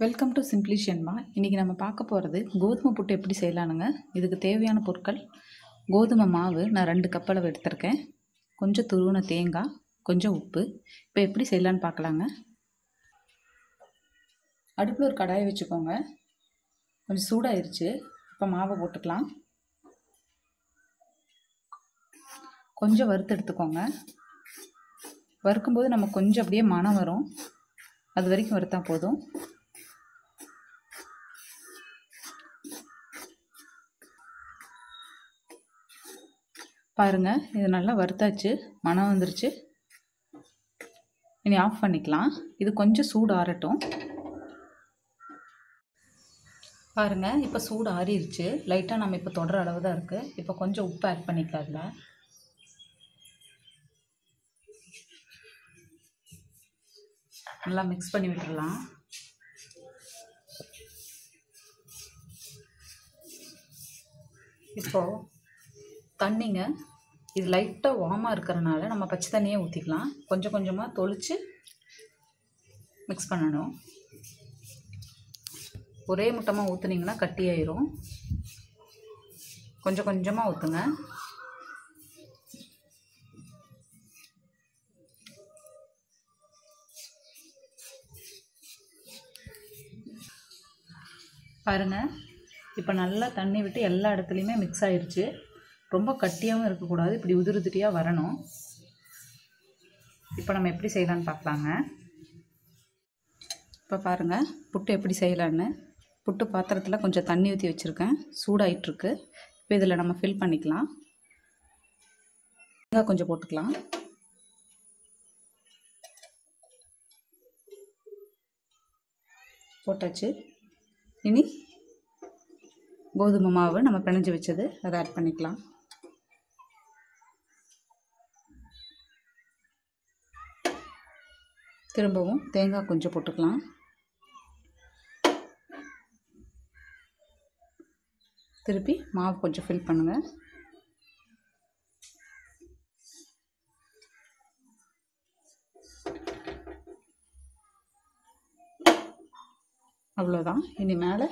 Welcome to simply ஷென்மா இன்றைக்கி நம்ம பார்க்க போகிறது கோதுமை புட்டு எப்படி செய்யலானுங்க? இதுக்கு தேவையான பொருட்கள். கோதுமை மாவு நான் ரெண்டு கப் அளவு எடுத்திருக்கேன். கொஞ்சம் துருவின தேங்காய் கொஞ்சம் உப்பு. இப்போ எப்படி செய்யலான்னு பார்க்கலாங்க. அடுப்பில் ஒரு கடாயை வச்சுக்கோங்க. கொஞ்சம் சூடாயிருச்சு. இப்போ மாவை போட்டுக்கலாம். கொஞ்சம் வறுத்து எடுத்துக்கோங்க. வறுக்கும்போது நம்ம கொஞ்சம் அப்படியே மனம் வரும். அது வரைக்கும் வறுத்தா போதும். பாருங்கள் இது நல்லா வறுத்தாச்சு மனம் வந்துருச்சு. இனி ஆஃப் பண்ணிக்கலாம். இது கொஞ்சம் சூடு ஆறட்டும். பாருங்கள் இப்போ சூடு ஆறிடுச்சு லைட்டாக நம்ம இப்போ தொடர அளவு தான் இருக்குது இப்போ கொஞ்சம் உப்பு ஆட் பண்ணிக்கலாம் நல்லா மிக்ஸ் பண்ணி விட்டுடலாம் இப்போது தண்ணிங்க. இது லைட்டாக வார்மாக இருக்கிறனால நம்ம பச்சை தண்ணியே ஊற்றிக்கலாம் கொஞ்சம் கொஞ்சமாக தொளிச்சு மிக்ஸ் பண்ணணும். ஒரே முட்டமாக ஊற்றுனீங்கன்னா கட்டியாயிரும் கொஞ்சம் கொஞ்சமாக ஊற்றுங்க பாருங்கள் இப்போ நல்லா தண்ணி விட்டு எல்லா இடத்துலையுமே மிக்ஸ் ஆயிடுச்சு ரொம்ப கட்டியாகவும் இருக்கக்கூடாது இப்படி உதிரி உதிரியாக வரணும். இப்போ நம்ம எப்படி செய்யலான்னு பார்க்கலாங்க. இப்போ பாருங்கள் புட்டு எப்படி செய்யலான்னு. புட்டு பாத்திரத்தில் கொஞ்சம் தண்ணி ஊற்றி வச்சுருக்கேன். சூடாயிட்ருக்கு இப்போ இதில் நம்ம ஃபில் பண்ணிக்கலாம். தேங்காய் கொஞ்சம் போட்டுக்கலாம். போட்டாச்சு. இனி கோதுமை மாவு நம்ம பிணைஞ்சு வச்சது அதை ஆட் பண்ணிக்கலாம். திரும்பவும் தேங்காய் கொஞ்சம் போட்டுக்கலாம். திருப்பி மாவு கொஞ்சம் ஃபில் பண்ணுங்கள் அவ்வளோதான் இனி மேலே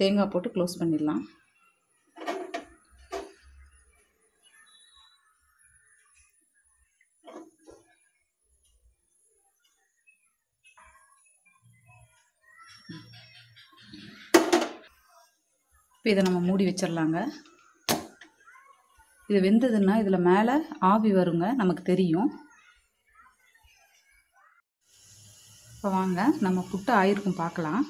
தேங்காய் போட்டு க்ளோஸ் பண்ணிடலாம். இப்போ இதை நம்ம மூடி வச்சிடலாங்க. இது வெந்ததுன்னா இதில் மேலே ஆவி வருங்க நமக்கு தெரியும். இப்போ வாங்க நம்ம புட்டு ஆயிருக்கும் பார்க்கலாம்.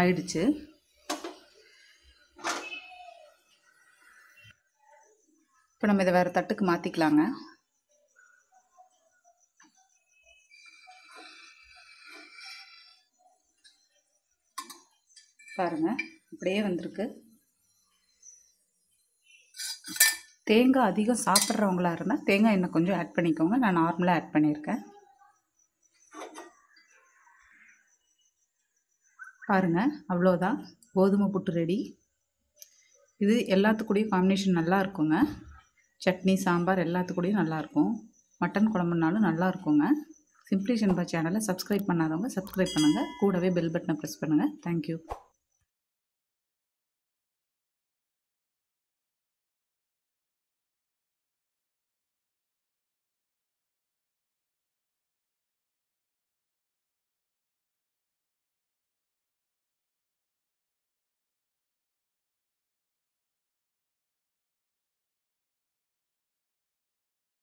ஆயிடுச்சு. இப்போ நம்ம இதை வேறு தட்டுக்கு மாற்றிக்கலாங்க பாருங்கள் அப்படியே வந்திருக்கு. தேங்காய் அதிகம் சாப்பிட்றவங்களா இருந்தால் தேங்காய் எண்ணெய் கொஞ்சம் ஆட் பண்ணிக்கோங்க. நான் நார்மலாக ஆட் பண்ணியிருக்கேன். பாருங்கள் அவ்வளோதான் கோதுமை புட்டு ரெடி இது எல்லாத்துக்கூடயும் காம்பினேஷன் நல்லா இருக்குங்க. சட்னி சாம்பார் எல்லாத்துக்கூடையும் நல்லாயிருக்கும் மட்டன் குழம்புனாலும் நல்லா இருக்குங்க. சிம்ப்ளி ஷென்பா சேனலை சப்ஸ்கிரைப் பண்ணாதவங்க சப்ஸ்கிரைப் பண்ணுங்கள் கூடவே பெல் பட்டனை ப்ரெஸ் பண்ணுங்கள் தேங்க்யூ